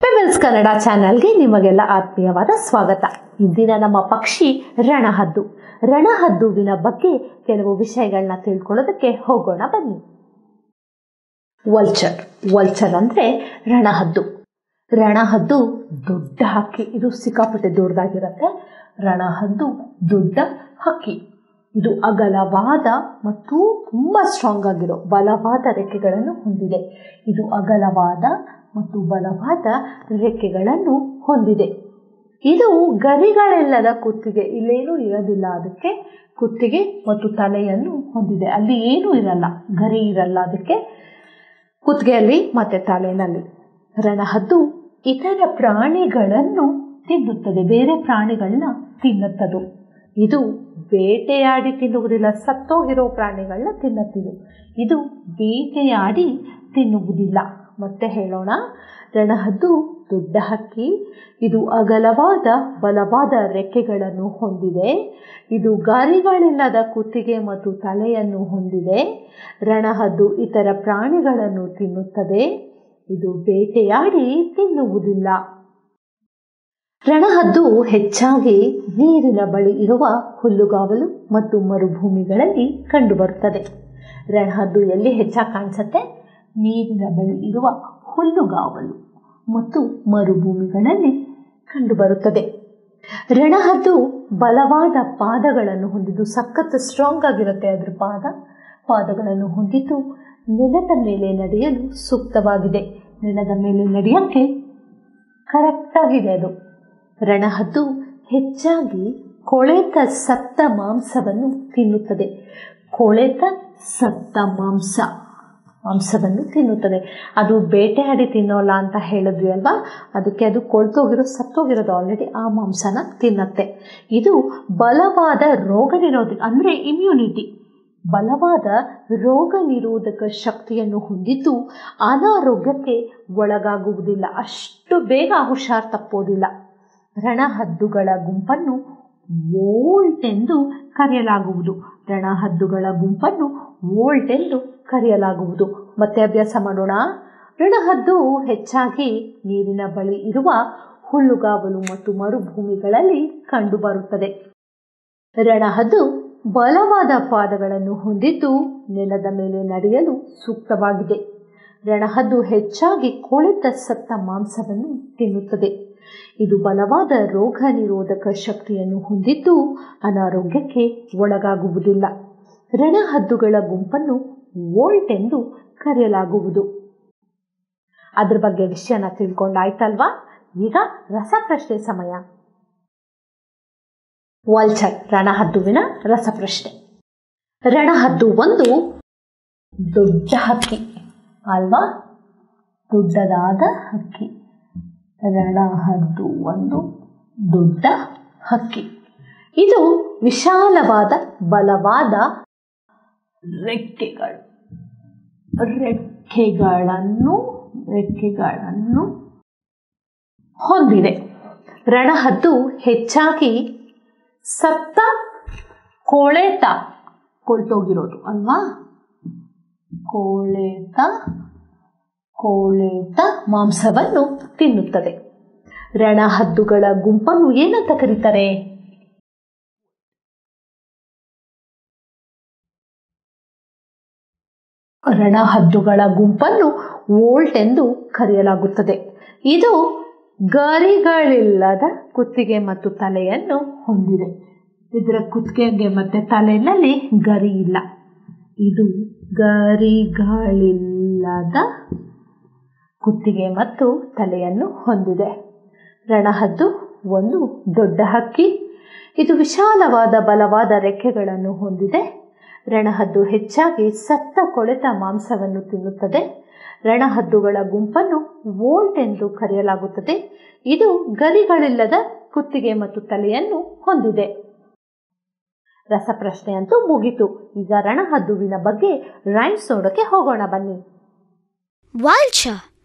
Pebbles Kannada ಚಾನೆಲ್ಗೆ ನಿಮಗೆಲ್ಲ ಆತ್ಮೀಯವಾದ ಸ್ವಾಗತ. ಇಂದಿನ ನಮ್ಮ ಪಕ್ಷಿ ರಣಹದ್ದು. ರಣಹದ್ದುವಿನ ಬಗ್ಗೆ ಕೆಲವು ವಿಷಯಗಳನ್ನ ತಿಳ್ಕೊಳ್ಳೋದಕ್ಕೆ ಹೋಗೋಣ ಬನ್ನಿ. ವಲ್ಚರ್ ವಲ್ಚರ್ ಅಂದ್ರೆ ರಣಹದ್ದು. ರಣಹದ್ದು ದೊಡ್ಡ ಹಕ್ಕಿ. ಇದು ಸಿಕ್ಕಾಪಟ್ಟೆ ದೊಡ್ಡದಾಗಿರುತ್ತೆ. ರಣಹದ್ದು ದೊಡ್ಡ ಹಕ್ಕಿ. ಇದು ಅಗಲವಾದ ಮತ್ತು ತುಂಬಾ ಸ್ಟ್ರಾಂಗ್ ಆಗಿರೋ ಬಲವಾದ ರೆಕ್ಕೆಗಳನ್ನು ಹೊಂದಿದೆ. ಇದು ಅಗಲವಾದ ಮತ್ತು ಬಲವಾದ ರೆಕ್ಕೆಗಳನ್ನು ಹೊಂದಿದೆ. ಇದು ಗರಿಗಳೆಲ್ಲದ ಕುತ್ತಿಗೆ, ಇಲ್ಲೇನೂ ಇರೋದಿಲ್ಲ. ಅದಕ್ಕೆ ಕುತ್ತಿಗೆ ಮತ್ತು ತಲೆಯನ್ನು ಹೊಂದಿದೆ. ಅಲ್ಲಿ ಏನೂ ಇರಲ್ಲ. ಗರಿ ಇರಲ್ಲ ಅದಕ್ಕೆ ಕುತ್ತಿಗೆಯಲ್ಲಿ ಮತ್ತೆ ತಲೆಯಲ್ಲಿ ರಣಹದ್ದು ಇತರ ಪ್ರಾಣಿಗಳನ್ನು ತಿನ್ನುತ್ತದೆ. ಬೇರೆ ಪ್ರಾಣಿಗಳನ್ನ ತಿನ್ನುತ್ತದು. ಇದು ಬೇಟೆಯಾಡಿ ತಿನ್ನುವುದಿಲ್ಲ. ಸತ್ತೋಗಿರೋ ಪ್ರಾಣಿಗಳನ್ನ ತಿನ್ನುತ್ತಿದೆ. ಇದು ಬೇಟೆಯಾಡಿ ತಿನ್ನುವುದಿಲ್ಲ. ಮತ್ತೆ ಹೇಳೋಣ. ರಣಹದ್ದು ದೊಡ್ಡ ಹಕ್ಕಿ. ಇದು ಅಗಲವಾದ, ಬಲವಾದ ರೆಕ್ಕೆಗಳನ್ನು ಹೊಂದಿದೆ. ಇದು ಗಾರಿಗಳಿಲ್ಲದ ಕುತ್ತಿಗೆ ಮತ್ತು ತಲೆಯನ್ನು ಹೊಂದಿದೆ. ರಣಹದ್ದು ಇತರ ಪ್ರಾಣಿಗಳನ್ನು ತಿನ್ನುತ್ತದೆ. ಇದು ಬೇಟೆಯಾಡಿ ತಿನ್ನುವುದಿಲ್ಲ. ರಣಹದ್ದು ಹೆಚ್ಚಾಗಿ ನೀರಿನ ಬಳಿ ಇರುವ ಹುಲ್ಲುಗಾವಲು ಮತ್ತು ಮರುಭೂಮಿಗಳಲ್ಲಿ ಕಂಡುಬರುತ್ತದೆ. ರಣಹದ್ದು ಎಲ್ಲಿ ಹೆಚ್ಚಾಗಿ ಕಾಣಿಸುತ್ತೆ? ನೀರಿನ ಬಳಿ ಇರುವ ಹುಲ್ಲುಗಾವಲು ಮತ್ತು ಮರುಭೂಮಿಗಳಲ್ಲಿ ಕಂಡುಬರುತ್ತದೆ. ರಣಹದ್ದು ಬಲವಾದ ಪಾದಗಳನ್ನು ಹೊಂದಿದ್ದು ಸಖತ್ ಸ್ಟ್ರಾಂಗ್ ಆಗಿರುತ್ತೆ ಅದರ ಪಾದ. ಪಾದಗಳನ್ನು ಹೊಂದಿದ್ದು ನೆಲದ ಮೇಲೆ ನಡೆಯಲು ಸೂಕ್ತವಾಗಿದೆ. ನೆಲದ ಮೇಲೆ ನಡೆಯಕ್ಕೆ ಕರೆಕ್ಟಾಗಿದೆ ಅದು. ರಣಹದ್ದು ಹೆಚ್ಚಾಗಿ ಕೊಳೆತ ಸತ್ತ ಮಾಂಸವನ್ನು ತಿನ್ನುತ್ತದೆ. ಕೊಳೆತ ಸತ್ತ ಮಾಂಸ. ಮಾಂಸವನ್ನು ತಿನ್ನುತ್ತದೆ. ಅದು ಬೇಟೆಯಾಡಿ ತಿನ್ನೋಲ್ಲ ಅಂತ ಹೇಳಿದ್ವಿ ಅಲ್ವಾ? ಅದಕ್ಕೆ ಅದು ಕೊಳ್ತೋಗಿರೋ, ಸತ್ತೋಗಿರೋದು ಆಲ್ರೆಡಿ ಆ ಮಾಂಸನ ತಿನ್ನತ್ತೆ. ಇದು ಬಲವಾದ ರೋಗ ನಿರೋಧಕ ಅಂದರೆ ಇಮ್ಯುನಿಟಿ ಬಲವಾದ ರೋಗ ನಿರೋಧಕ ಶಕ್ತಿಯನ್ನು ಹೊಂದಿದ್ದು ಅನಾರೋಗ್ಯಕ್ಕೆ ಒಳಗಾಗುವುದಿಲ್ಲ. ಅಷ್ಟು ಬೇಗ ಹುಷಾರ್ ತಪ್ಪೋದಿಲ್ಲ. ರಣಹದ್ದುಗಳ ಗುಂಪನ್ನು ಓಲ್ಟ್ ಎಂದು ಕರೆಯಲಾಗುವುದು. ರಣಹದ್ದುಗಳ ಗುಂಪನ್ನು ವೋಲ್ಟ್ ಎಂದು ಕರೆಯಲಾಗುವುದು. ಮತ್ತೆ ಅಭ್ಯಾಸ ಮಾಡೋಣ. ರಣಹದ್ದು ಹೆಚ್ಚಾಗಿ ನೀರಿನ ಬಳಿ ಇರುವ ಹುಲ್ಲುಗಾವಲು ಮತ್ತು ಮರುಭೂಮಿಗಳಲ್ಲಿ ಕಂಡುಬರುತ್ತದೆ. ರಣಹದ್ದು ಬಲವಾದ ಪಾದಗಳನ್ನು ಹೊಂದಿದ್ದು ನೆಲದ ಮೇಲೆ ನಡೆಯಲು ಸೂಕ್ತವಾಗಿದೆ. ರಣಹದ್ದು ಹೆಚ್ಚಾಗಿ ಕೊಳೆತ ಸತ್ತ ಮಾಂಸವನ್ನು ತಿನ್ನುತ್ತದೆ. ಇದು ಬಲವಾದ ರೋಗ ನಿರೋಧಕ ಶಕ್ತಿಯನ್ನು ಹೊಂದಿದ್ದು ಅನಾರೋಗ್ಯಕ್ಕೆ ಒಳಗಾಗುವುದಿಲ್ಲ. ರಣಹದ್ದುಗಳ ಗುಂಪನ್ನು ವೋಲ್ಟ್ ಎಂದು ಕರೆಯಲಾಗುವುದು. ಅದ್ರ ಬಗ್ಗೆ ವಿಷಯನ ತಿಳ್ಕೊಂಡಾಯ್ತಲ್ವಾ? ಈಗ ರಸಪ್ರಶ್ನೆ ಸಮಯ. ವಾಲ್ಚರ್, ರಣಹದ್ದುವಿನ ರಸಪ್ರಶ್ನೆ. ರಣಹದ್ದು ಒಂದು ದೊಡ್ಡ ಹಕ್ಕಿ, ಅಲ್ವಾ? ದೊಡ್ಡದಾದ ಹಕ್ಕಿ. ರಣಹದ್ದು ಒಂದು ದೊಡ್ಡ ಹಕ್ಕಿ. ಇದು ವಿಶಾಲವಾದ ಬಲವಾದ ರೆಕ್ಕೆಗಳು. ರೆಕ್ಕೆಗಳನ್ನು ರೆಕ್ಕೆಗಳನ್ನು ಹೊಂದಿದೆ. ರಣಹದ್ದು ಹೆಚ್ಚಾಗಿ ಸತ್ತ ಕೊಳೆತ ಕೊಳ್ತೋಗಿರೋದು ಅಲ್ವಾ? ಕೊಳೆತ ಕೋಳೆತ ಮಾಂಸವನ್ನು ತಿನ್ನುತ್ತದೆ. ರಣಹದ್ದುಗಳ ಗುಂಪನ್ನು ಏನಂತ ಕರೀತಾರೆ? ರಣಹದ್ದುಗಳ ಗುಂಪನ್ನು ವೋಲ್ಟ್ ಎಂದು ಕರೆಯಲಾಗುತ್ತದೆ. ಇದು ಗರಿಗಳಿಲ್ಲದ ಕುತ್ತಿಗೆ ಮತ್ತು ತಲೆಯನ್ನು ಹೊಂದಿದೆ. ಇದರ ಕುತ್ತಿಗೆಗೆ ಮತ್ತೆ ತಲೆಯಲ್ಲಿ ಗರಿ ಇಲ್ಲ. ಇದು ಗರಿಗಳಿಲ್ಲದ ಕುತ್ತಿಗೆ ಮತ್ತು ತಲೆಯನ್ನು ಹೊಂದಿದೆ. ರಣಹದ್ದು ಒಂದು ದೊಡ್ಡ ಹಕ್ಕಿ. ಇದು ವಿಶಾಲವಾದ ಬಲವಾದ ರೆಕ್ಕೆಗಳನ್ನು ಹೊಂದಿದೆ. ರಣಹದ್ದು ಹೆಚ್ಚಾಗಿ ಸತ್ತ ಕೊಳೆತ ಮಾಂಸವನ್ನು ತಿನ್ನುತ್ತದೆ. ರಣಹದ್ದುಗಳ ಗುಂಪನ್ನು ವೋಲ್ಟ್ ಎಂದು ಕರೆಯಲಾಗುತ್ತದೆ. ಇದು ಗರಿಗಳಿಲ್ಲದ ಕುತ್ತಿಗೆ ಮತ್ತು ತಲೆಯನ್ನು ಹೊಂದಿದೆ. ರಸಪ್ರಶ್ನೆ ಅಂತೂ ಮುಗಿತು. ಈಗ ರಣಹದ್ದುವಿನ ಬಗ್ಗೆ ರೈಮ್ಸ್ ನೋಡೋಕೆ ಹೋಗೋಣ ಬನ್ನಿ. Vulture.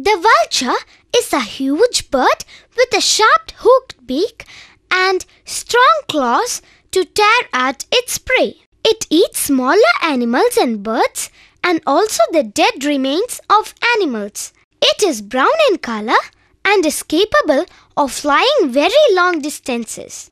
The vulture is a huge bird with a sharp hooked beak and strong claws to tear at its prey. It eats smaller animals and birds and also the dead remains of animals. It is brown in color and is capable of flying very long distances.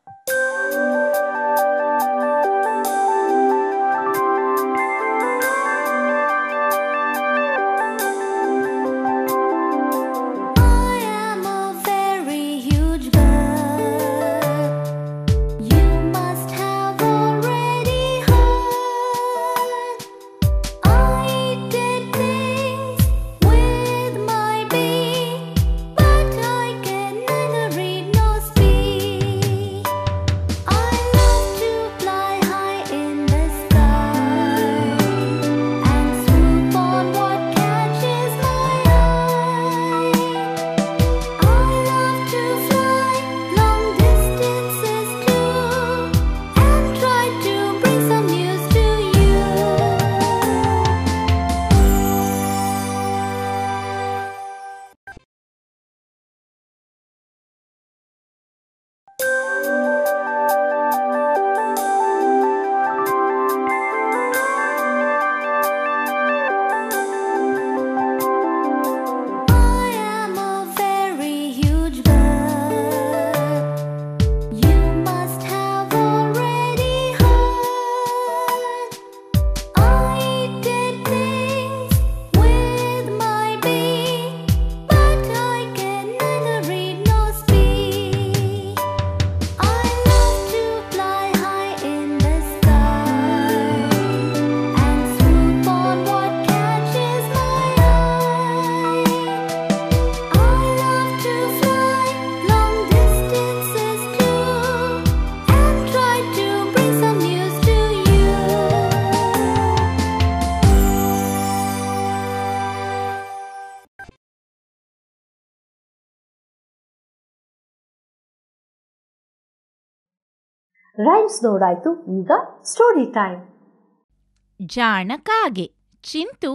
Rhymes ನೋಡಾಯ್ತು ಈಗ story time. ಜಾಣ ಕಾಗೆ ಚಿಂತು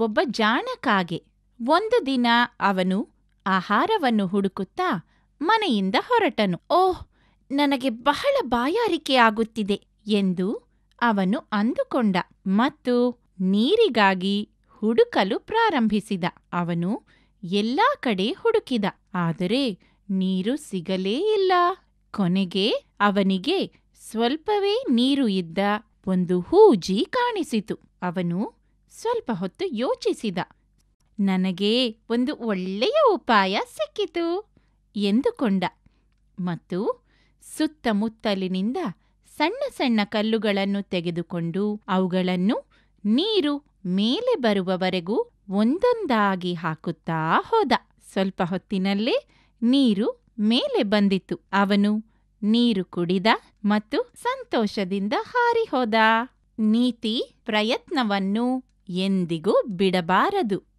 ಒಬ್ಬ ಜಾಣಕಾಗೆ. ಒಂದು ದಿನ ಅವನು ಆಹಾರವನ್ನು ಹುಡುಕುತ್ತಾ ಮನೆಯಿಂದ ಹೊರಟನು. ಓಹ್, ನನಗೆ ಬಹಳ ಬಾಯಾರಿಕೆಯಾಗುತ್ತಿದೆ ಎಂದು ಅವನು ಅಂದುಕೊಂಡ ಮತ್ತು ನೀರಿಗಾಗಿ ಹುಡುಕಲು ಪ್ರಾರಂಭಿಸಿದ. ಅವನು ಎಲ್ಲಾ ಕಡೆ ಹುಡುಕಿದ, ಆದರೆ ನೀರು ಸಿಗಲೇ ಇಲ್ಲ. ಕೊನೆಗೆ ಅವನಿಗೆ ಸ್ವಲ್ಪವೇ ನೀರು ಇದ್ದ ಒಂದು ಹೂಜಿ ಕಾಣಿಸಿತು. ಅವನು ಸ್ವಲ್ಪ ಹೊತ್ತು ಯೋಚಿಸಿದ. ನನಗೆ ಒಂದು ಒಳ್ಳೆಯ ಉಪಾಯ ಸಿಕ್ಕಿತು ಎಂದುಕೊಂಡ. ಮತ್ತು ಸುತ್ತಮುತ್ತಲಿನಿಂದ ಸಣ್ಣ ಸಣ್ಣ ಕಲ್ಲುಗಳನ್ನು ತೆಗೆದುಕೊಂಡು ಅವುಗಳನ್ನು ನೀರು ಮೇಲೆ ಬರುವವರೆಗೂ ಒಂದೊಂದಾಗಿ ಹಾಕುತ್ತಾ ಹೋದ. ಸ್ವಲ್ಪ ಹೊತ್ತಿನಲ್ಲೇ ನೀರು ಮೇಲೆ ಬಂದಿತ್ತು. ಅವನು ನೀರು ಕುಡಿದ ಮತ್ತು ಸಂತೋಷದಿಂದ ಹಾರಿಹೋದ. ನೀತಿ ಪ್ರಯತ್ನವನ್ನು ಎಂದಿಗೂ ಬಿಡಬಾರದು.